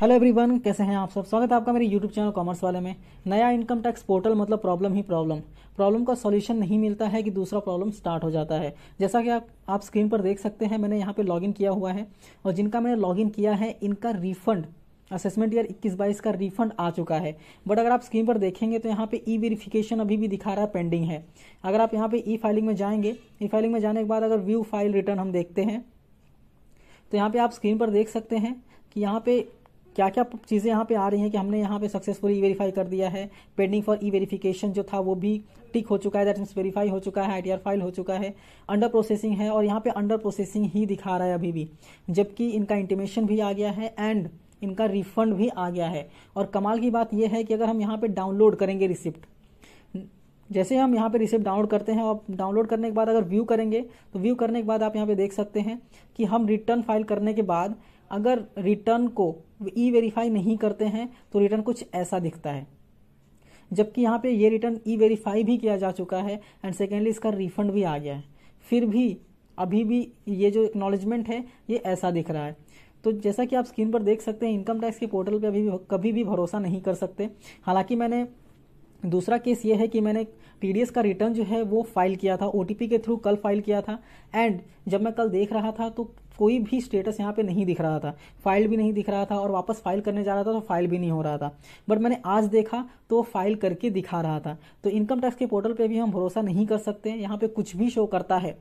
Hello everyone कैसे हैं आप सब? स्वागत है आपका मेरे यूट्यूब चैनल कॉमर्स वाले में। नया इनकम टैक्स पोर्टल मतलब प्रॉब्लम ही प्रॉब्लम प्रॉब्लम का सॉल्यूशन नहीं मिलता है कि दूसरा प्रॉब्लम स्टार्ट हो जाता है। जैसा कि आप आप स्क्रीन पर देख सकते हैं, मैंने यहाँ पे लॉगिन किया हुआ है। और जिनका मैंने लॉगिन किया है, इनका रिफंड असेसमेंट ईयर 21-22 का रिफंड आ चुका है। बट अगर आप स्क्रीन पर देखेंगे तो यहाँ पे ई वेरिफिकेशन अभी भी दिखा रहा है पेंडिंग है। अगर आप यहाँ पे ई फाइलिंग में जाएँगे ई फाइलिंग में जाने के बाद अगर व्यू फ़ाइल रिटर्न हम देखते हैं तो यहाँ पे आप स्क्रीन पर देख सकते हैं कि यहाँ पे क्या क्या चीज़ें यहाँ पे आ रही हैं कि हमने यहाँ पे सक्सेसफुली ई वेरीफाई कर दिया है। पेंडिंग फॉर ई वेरिफिकेशन जो था वो भी टिक हो चुका है दैट मीन्स वेरीफाई हो चुका है आईटीआर फ़ाइल हो चुका है अंडर प्रोसेसिंग है और यहाँ पे अंडर प्रोसेसिंग ही दिखा रहा है अभी भी। जबकि इनका इंटीमेशन भी आ गया है एंड इनका रिफंड भी आ गया है। और कमाल की बात यह है कि अगर हम यहाँ पे डाउनलोड करेंगे रिसिप्ट जैसे हम यहाँ पे रिसिप्ट डाउनलोड करते हैं और डाउनलोड करने के बाद अगर व्यू करेंगे तो व्यू करने के बाद आप यहाँ पे देख सकते हैं कि हम रिटर्न फ़ाइल करने के बाद अगर रिटर्न को ई वेरीफाई नहीं करते हैं तो रिटर्न कुछ ऐसा दिखता है। जबकि यहाँ पे ये रिटर्न ई वेरीफाई भी किया जा चुका है एंड सेकेंडली इसका रिफंड भी आ गया है। फिर भी, अभी भी ये जो एक्नॉलेजमेंट है, ये ऐसा दिख रहा है। तो जैसा कि आप स्क्रीन पर देख सकते हैं इनकम टैक्स के पोर्टल पे अभी भी, कभी भी भरोसा नहीं कर सकते। हालाँकि मैंने, दूसरा केस ये है कि मैंने टीडीएस का रिटर्न जो है, वो फ़ाइल किया था ओटीपी के थ्रू कल फ़ाइल किया था। एंड जब मैं कल देख रहा था तो कोई भी स्टेटस यहाँ पे नहीं दिख रहा था। फ़ाइल भी नहीं दिख रहा था और वापस फ़ाइल करने जा रहा था तो फ़ाइल भी नहीं हो रहा था। बट मैंने आज देखा तो फ़ाइल करके दिखा रहा था। तो इनकम टैक्स के पोर्टल पे भी हम भरोसा नहीं कर सकते हैं। यहाँ पे कुछ भी शो करता है।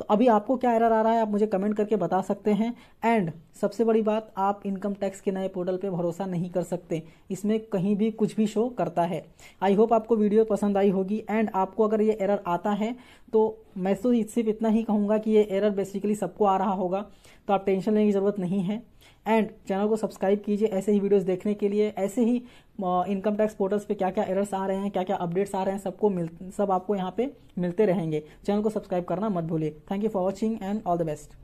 तो अभी आपको क्या एरर आ रहा है आप मुझे कमेंट करके बता सकते हैं। एंड सबसे बड़ी बात, आप इनकम टैक्स के नए पोर्टल पे भरोसा नहीं कर सकते। इसमें कहीं भी कुछ भी शो करता है। आई होप आपको वीडियो पसंद आई होगी। एंड आपको अगर ये एरर आता है तो मैं तो सिर्फ़ इतना ही कहूँगा कि ये एरर बेसिकली सबको आ रहा होगा तो आप टेंशन लेने की ज़रूरत नहीं है। एंड चैनल को सब्सक्राइब कीजिए ऐसे ही वीडियोस देखने के लिए, ऐसे ही इनकम टैक्स पोर्टल्स पे क्या क्या एरर्स आ रहे हैं क्या क्या अपडेट्स आ रहे हैं, सबको मिल, सब आपको यहाँ पे मिलते रहेंगे। चैनल को सब्सक्राइब करना मत भूलिए। Thank you for watching and all the best